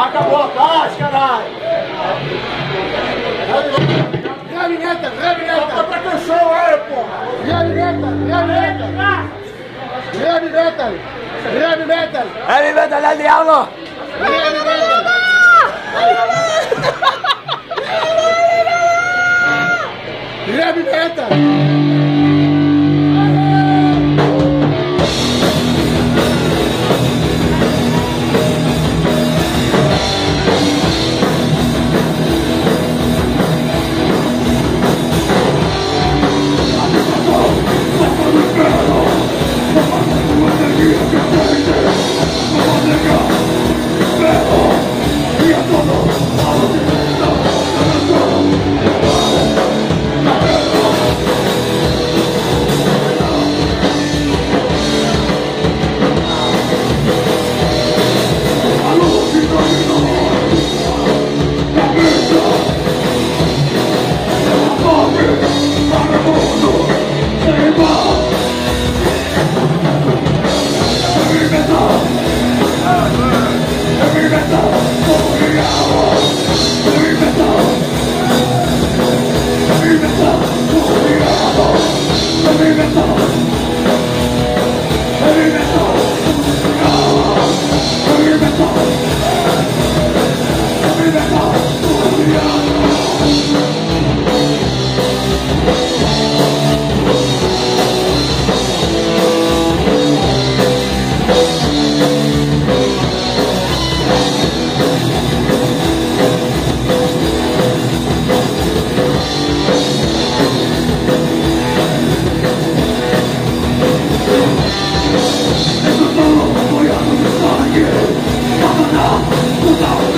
Acabou a paz, caralho! Heavy metal, heavy metal! Presta atenção aí, porra! Heavy metal, heavy metal! Heavy metal! Heavy metal! ¡Heavy metal diablo! Heavy metal! Heavy 不懂。